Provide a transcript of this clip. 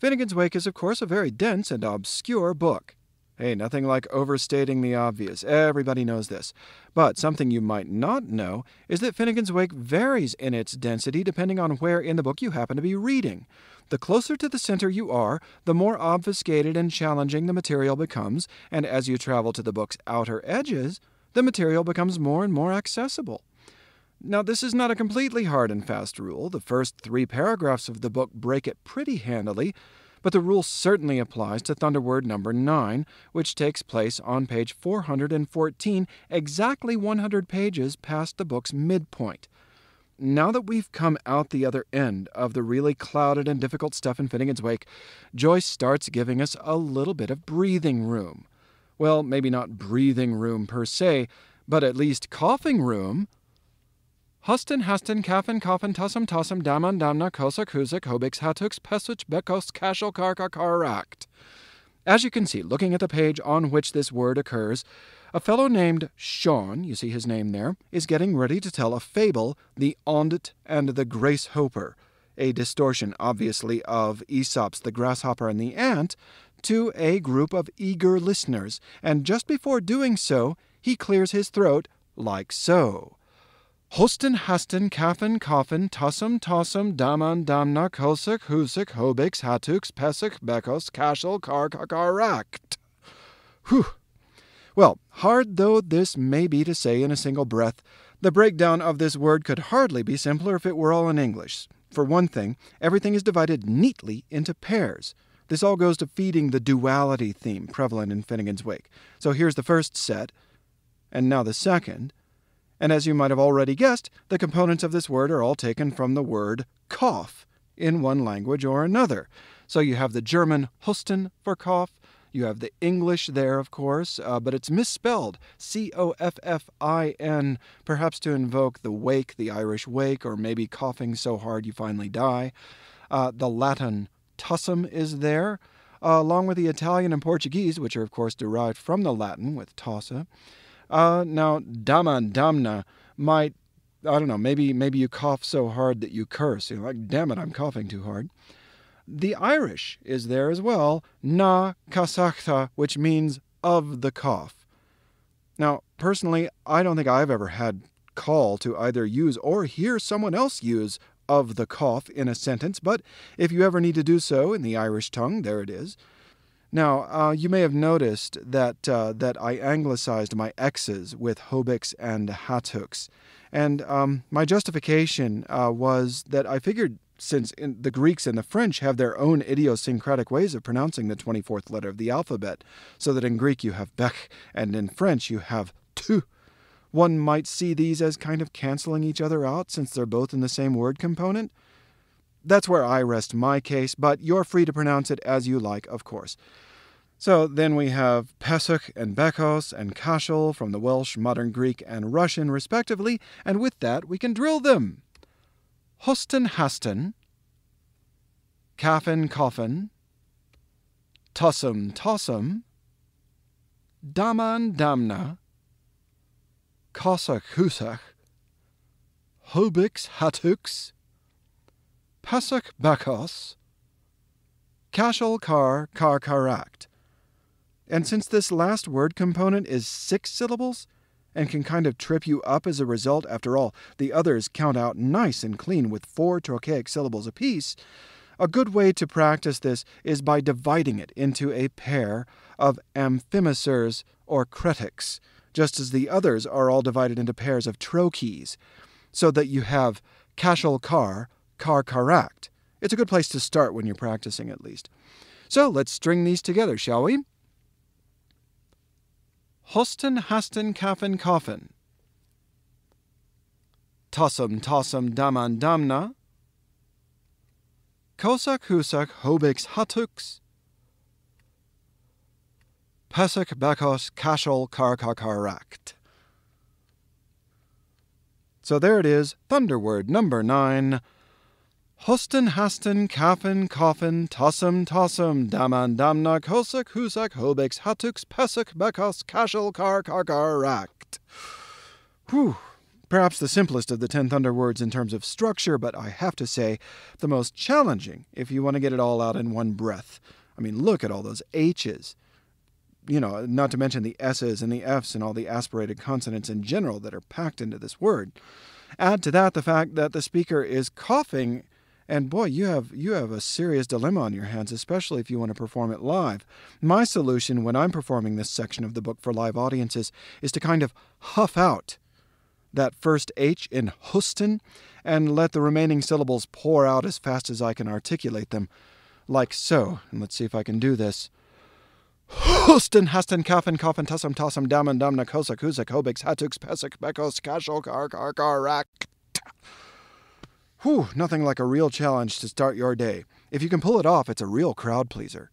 Finnegans Wake is, of course, a very dense and obscure book. Hey, nothing like overstating the obvious. Everybody knows this. But something you might not know is that Finnegans Wake varies in its density depending on where in the book you happen to be reading. The closer to the center you are, the more obfuscated and challenging the material becomes, and as you travel to the book's outer edges, the material becomes more and more accessible. Now, this is not a completely hard and fast rule. The first three paragraphs of the book break it pretty handily, but the rule certainly applies to Thunderword number 9, which takes place on page 414, exactly 100 pages past the book's midpoint. Now that we've come out the other end of the really clouded and difficult stuff in Finnegans Wake, Joyce starts giving us a little bit of breathing room. Well, maybe not breathing room per se, but at least coughing room Huston, Haston, Kaffin, Coffin, Tussum, Tussum, Daman, Damna, Kosa, Kuzak, Hobix, Hatux, Pesuch, Bekos, Kashal, Karkakarakt. As you can see, looking at the page on which this word occurs, a fellow named Sean, you see his name there, is getting ready to tell a fable, The Ondt and the Gracehoper, a distortion, obviously, of Aesop's The Grasshopper and the Ant, to a group of eager listeners, and just before doing so, he clears his throat like so. Hostin, hastin, kaffin, coffin, tussum, tossum, daman, damna, kosik, husik, hobix, hatux, pesik, bekos, kashel, karkakarakt. Whew. Well, hard though this may be to say in a single breath, the breakdown of this word could hardly be simpler if it were all in English. For one thing, everything is divided neatly into pairs. This all goes to feeding the duality theme prevalent in Finnegans Wake. So here's the first set, and now the second. And as you might have already guessed, the components of this word are all taken from the word cough in one language or another. So you have the German Husten for cough, you have the English there, of course, uh, but it's misspelled C O F F I N, perhaps to invoke the wake, the Irish wake, or maybe coughing so hard you finally die. Uh, the Latin tussum is there, uh, along with the Italian and Portuguese, which are, of course, derived from the Latin with tossa. Uh, now, dama damna might, I don't know, maybe maybe you cough so hard that you curse. You're like, damn it, I'm coughing too hard. The Irish is there as well, na kasachta, which means of the cough. Now, personally, I don't think I've ever had call to either use or hear someone else use of the cough in a sentence, but if you ever need to do so in the Irish tongue, there it is. Now, uh, you may have noticed that, uh, that I anglicized my X's with Hobix and Hatux. And um, my justification uh, was that I figured since the Greeks and the French have their own idiosyncratic ways of pronouncing the 24th letter of the alphabet, so that in Greek you have bech and in French you have tu. One might see these as kind of canceling each other out since they're both in the same word component. That's where I rest my case, but you're free to pronounce it as you like, of course. So then we have Pesach and Bekos and Kashel from the Welsh, Modern Greek, and Russian, respectively, and with that we can drill them. Hosten Hasten, Kaffin Coffin, Tussum Tossum, Daman Damna, Cossack Hussach, Hobix Hatux, Pesach Bakos, Kashal Kar Kar Karakt. And since this last word component is six syllables and can kind of trip you up as a result, after all, the others count out nice and clean with four trochaic syllables apiece, a good way to practice this is by dividing it into a pair of amphimacers or cretics, just as the others are all divided into pairs of trochees, so that you have Kashal Kar correct. It's a good place to start when you're practicing, at least. So let's string these together, shall we? Hosten, hasten, kaffen, coffin. Tossum, tossum, daman, damna. Kosak, husak, hobix, hatux. Pesach, bakos, kashol, karkakarakt. So there it is, Thunderword number nine. Hosten, hasten, kaffen, coffin, tossum, tossum, daman, damna, kosak, husak, hobix, hatux, pesach, bekos, kashel, kar, karkarakt. Whew, Perhaps the simplest of the ten thunder words in terms of structure, but I have to say, the most challenging if you want to get it all out in one breath. I mean, look at all those H's. You know, not to mention the S's and the F's and all the aspirated consonants in general that are packed into this word. Add to that the fact that the speaker is coughing, and boy, you have you have a serious dilemma on your hands, especially if you want to perform it live. My solution when I'm performing this section of the book for live audiences is to kind of huff out that first H in Houston and let the remaining syllables pour out as fast as I can articulate them, like so. And let's see if I can do this. Houston, Haston, Kaffen, Coffin, Tussum, Tossum, Daman, Dumna, Kosa, Kusa, Kobix, Hatux, Pesach, Bekos, Kashol, Kar, Kar, Karak. Whew, nothing like a real challenge to start your day. If you can pull it off, it's a real crowd pleaser.